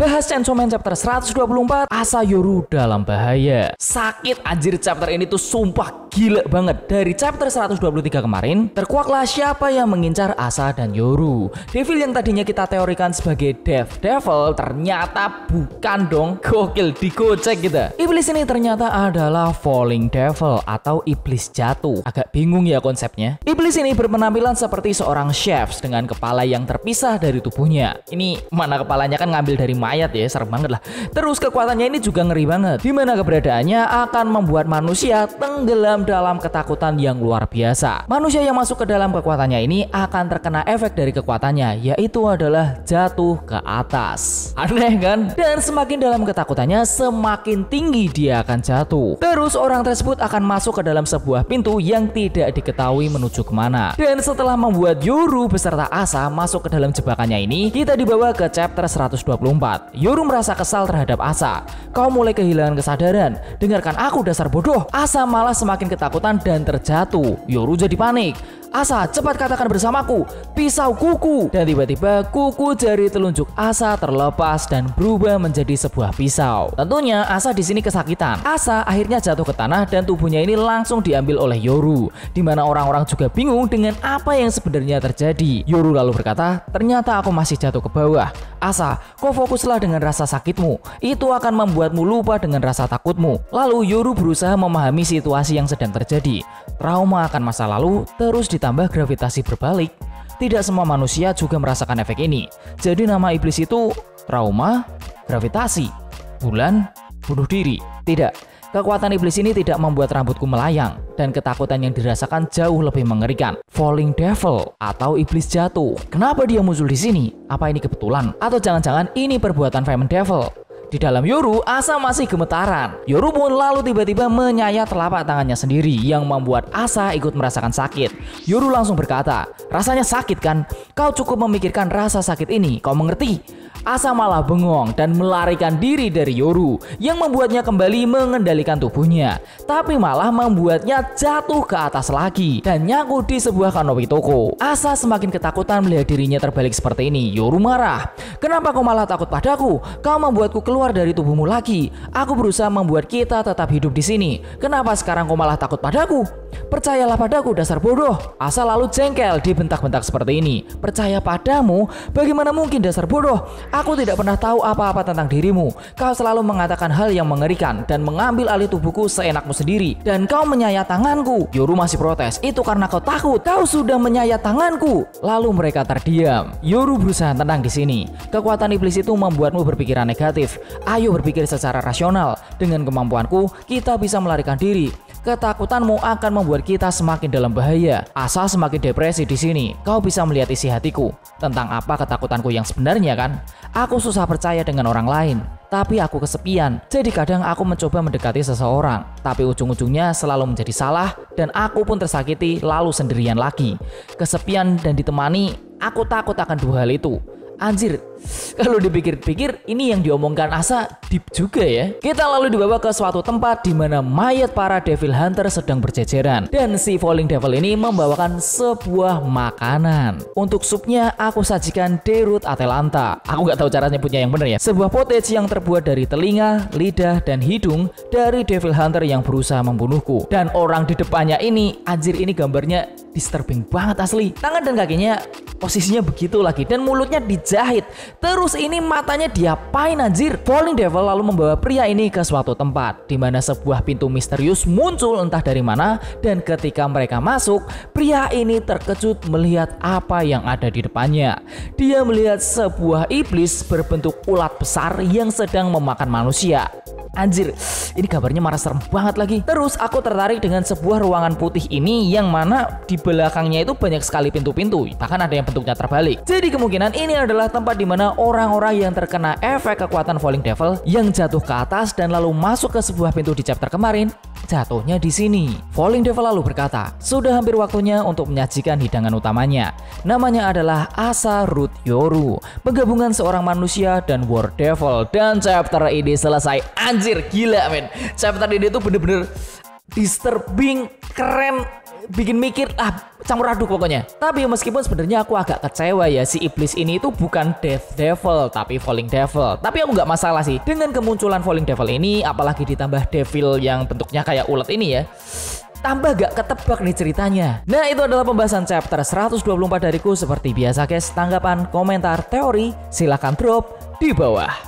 Bahas Chainsaw Man chapter 124 Asa Yoru dalam bahaya. Sakit anjir chapter ini tuh sumpah gila banget. Dari chapter 123 kemarin Terkuaklah siapa yang mengincar Asa dan Yoru. Devil yang tadinya kita teorikan sebagai Death Devil Ternyata bukan dong. Gokil dikocek gitu Iblis ini ternyata adalah Falling Devil Atau Iblis jatuh. Agak bingung ya konsepnya. Iblis ini berpenampilan seperti seorang chef Dengan kepala yang terpisah dari tubuhnya. Ini mana kepalanya kan ngambil dari mayat ya serem banget lah. Terus kekuatannya ini juga ngeri banget. Di mana keberadaannya akan membuat manusia tenggelam dalam ketakutan yang luar biasa. Manusia yang masuk ke dalam kekuatannya ini akan terkena efek dari kekuatannya yaitu adalah jatuh ke atas. Aneh kan? Dan semakin dalam ketakutannya semakin tinggi dia akan jatuh. Terus orang tersebut akan masuk ke dalam sebuah pintu yang tidak diketahui menuju ke mana dan setelah membuat Yoru beserta Asa masuk ke dalam jebakannya ini kita dibawa ke chapter 124 Yoru merasa kesal terhadap Asa. Kau mulai kehilangan kesadaran. Dengarkan aku dasar bodoh. Asa malah semakin ketakutan dan terjatuh. Yoru jadi panik. Asa, cepat katakan bersamaku, pisau kuku. Dan tiba-tiba kuku jari telunjuk Asa terlepas dan berubah menjadi sebuah pisau. Tentunya Asa di sini kesakitan. Asa akhirnya jatuh ke tanah dan tubuhnya ini langsung diambil oleh Yoru. Di mana orang-orang juga bingung dengan apa yang sebenarnya terjadi. Yoru lalu berkata, ternyata aku masih jatuh ke bawah. Asa, kau fokuslah dengan rasa sakitmu. Itu akan membuatmu lupa dengan rasa takutmu. Lalu Yoru berusaha memahami situasi yang sedang terjadi. Trauma akan masa lalu terus di ditambah gravitasi berbalik, tidak semua manusia juga merasakan efek ini. Jadi nama iblis itu trauma, gravitasi, bulan, bunuh diri. Tidak, kekuatan iblis ini tidak membuat rambutku melayang dan ketakutan yang dirasakan jauh lebih mengerikan. Falling Devil atau iblis jatuh. Kenapa dia muncul di sini? Apa ini kebetulan? Atau jangan-jangan ini perbuatan Famine Devil? Di dalam Yoru, Asa masih gemetaran. Yoru pun lalu tiba-tiba menyayat telapak tangannya sendiri yang membuat Asa ikut merasakan sakit. Yoru langsung berkata, rasanya sakit kan? Kau cukup memikirkan rasa sakit ini, kau mengerti? Asa malah bengong dan melarikan diri dari Yoru yang membuatnya kembali mengendalikan tubuhnya tapi malah membuatnya jatuh ke atas lagi dan nyangkut di sebuah kanopi toko. Asa semakin ketakutan melihat dirinya terbalik seperti ini. Yoru marah. Kenapa kau malah takut padaku? Kau membuatku keluar dari tubuhmu lagi. Aku berusaha membuat kita tetap hidup di sini. Kenapa sekarang kau malah takut padaku? Percayalah padaku dasar bodoh. Asa lalu jengkel dibentak-bentak seperti ini. Percaya padamu? Bagaimana mungkin dasar bodoh? Aku tidak pernah tahu apa-apa tentang dirimu. Kau selalu mengatakan hal yang mengerikan dan mengambil alih tubuhku seenakmu sendiri. Dan kau menyayat tanganku. Yoru masih protes. Itu karena kau takut. Kau sudah menyayat tanganku. Lalu mereka terdiam. Yoru berusaha tenang di sini. Kekuatan iblis itu membuatmu berpikiran negatif. Ayo berpikir secara rasional. Dengan kemampuanku, kita bisa melarikan diri. Ketakutanmu akan membuat kita semakin dalam bahaya. Asa semakin depresi di sini. Kau bisa melihat isi hatiku tentang apa ketakutanku yang sebenarnya kan? Aku susah percaya dengan orang lain, tapi aku kesepian. Jadi kadang aku mencoba mendekati seseorang, tapi ujung-ujungnya selalu menjadi salah dan aku pun tersakiti lalu sendirian lagi. Kesepian dan ditemani, aku takut akan dua hal itu. Anjir, kalau dipikir-pikir ini yang diomongkan Asa deep juga ya. Kita lalu dibawa ke suatu tempat di mana mayat para Devil Hunter sedang berjejeran dan si Falling Devil ini membawakan sebuah makanan. Untuk supnya aku sajikan Derut Atelanta. Aku nggak tahu cara nyebutnya yang benar ya. Sebuah potage yang terbuat dari telinga, lidah, dan hidung dari Devil Hunter yang berusaha membunuhku. Dan orang di depannya ini, anjir ini gambarnya disturbing banget asli. Tangan dan kakinya posisinya begitu lagi dan mulutnya dijahit. Terus ini matanya diapain anjir? Falling Devil lalu membawa pria ini ke suatu tempat di mana sebuah pintu misterius muncul entah dari mana dan ketika mereka masuk, pria ini terkejut melihat apa yang ada di depannya. Dia melihat sebuah iblis berbentuk ulat besar yang sedang memakan manusia. Anjir, ini kabarnya marah serem banget lagi. Terus aku tertarik dengan sebuah ruangan putih ini yang mana di belakangnya itu banyak sekali pintu-pintu. Bahkan ada yang bentuknya terbalik. Jadi kemungkinan ini adalah tempat di mana orang-orang yang terkena efek kekuatan Falling Devil yang jatuh ke atas dan lalu masuk ke sebuah pintu di chapter kemarin jatuhnya di sini. Falling Devil lalu berkata, sudah hampir waktunya untuk menyajikan hidangan utamanya. Namanya adalah Asa Root Yoru, penggabungan seorang manusia dan War Devil. Dan chapter ini selesai. Anjir, gila men. Chapter ini tuh bener-bener disturbing, keren, bikin mikir ah campur aduk pokoknya. Tapi meskipun sebenarnya aku agak kecewa ya si iblis ini itu bukan Death Devil tapi Falling Devil. Tapi aku nggak masalah sih dengan kemunculan Falling Devil ini, apalagi ditambah Devil yang bentuknya kayak ulet ini ya tambah gak ketebak nih ceritanya. Nah itu adalah pembahasan chapter 124 dariku seperti biasa guys. Tanggapan, komentar, teori silahkan drop di bawah.